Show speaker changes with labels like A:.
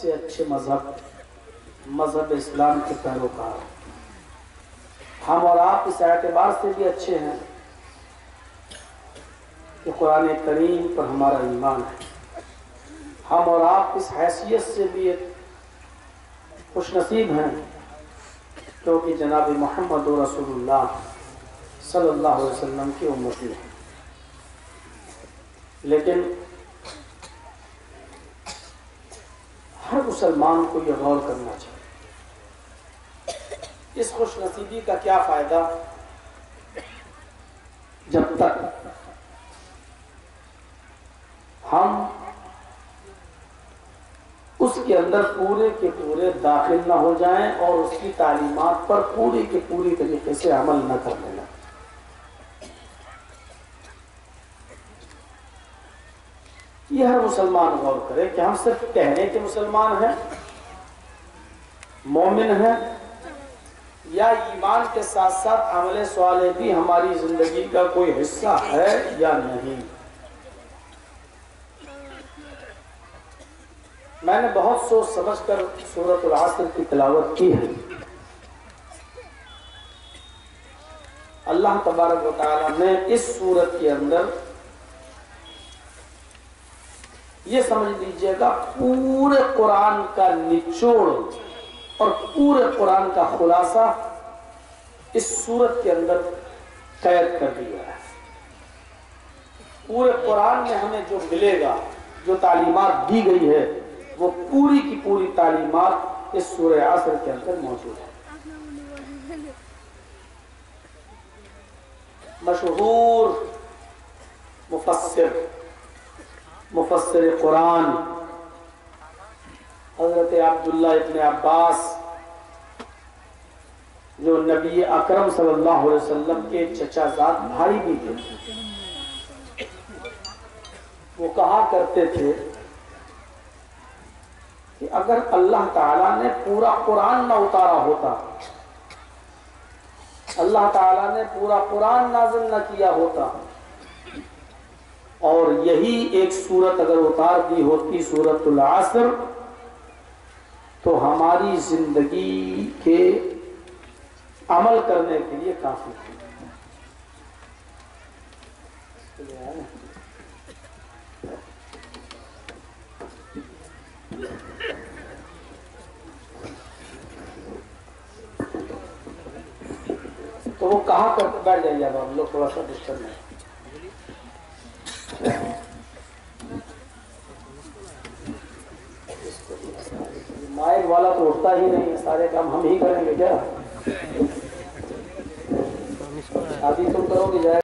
A: سے اچھے مذہب مذہب اسلام کے پیروکار ہم اور آپ اس اعتبار سے بھی اچھے ہیں کہ قرآن کریم پر ہمارا ایمان ہے۔ ہم اور آپ اس حیثیت سے بھی ایک خوش نصیب ہیں، کیونکہ جناب محمد و رسول اللہ صلی اللہ علیہ وسلم کی امتی ہے لیکن ہر مسلمان کو یہ غور کرنا چاہیے۔ اس خوش نصیبی کا کیا فائدہ؟ جب تک ہم اس کے اندر پورے کے پورے داخل نہ ہو جائیں اور اس کی تعلیمات پر پوری کے پوری طریقے سے عمل نہ کر لینا یہ ہر مسلمان غور کرے کہ ہم صرف کہنے کے مسلمان ہیں، مومن ہیں، یا ایمان کے ساتھ ساتھ عمل سوالے بھی ہماری زندگی کا کوئی حصہ ہے یا نہیں؟ میں نے بہت سوچ سمجھ کر سورت العصر کی تلاوت کی ہے۔ اللہ تبارک و تعالیٰ نے اس سورت کے اندر یہ سمجھ لیجیے گا، پورے قرآن کا نچوڑ اور پورے قرآن کا خلاصہ اس سورت کے اندر قید کر دیا ہے۔ پورے قرآن میں ہمیں جو ملے گا، جو تعلیمات دی گئی ہے، وہ پوری کی پوری تعلیمات اس سورہ عصر کے اندر موجود ہے مشہور مفسر مفسر قرآن، حضرت عبداللہ ابن عباس، جو نبی اکرم صلی اللہ علیہ وسلم کے چچا زاد بھائی بھی تھے۔ وہ کہا کرتے تھے کہ اگر اللہ تعالیٰ نے پورا قرآن نہ اتارا ہوتا، اللہ تعالیٰ نے پورا قرآن نازل نہ کیا ہوتا اور یہی ایک صورت اگر اتار دی ہوتی صورت العصر، تو ہماری زندگی کے عمل کرنے کے لیے کافی تھی۔ تو وہ کہاں کر بیٹھ جائیے اب؟ ہم لوگ تھوڑا سا ڈسٹرب نہیں والا تو اٹھتا ہی نہیں، سارے کام ہم ہی کریں گے کیا؟ شادی تم کرو گے جائے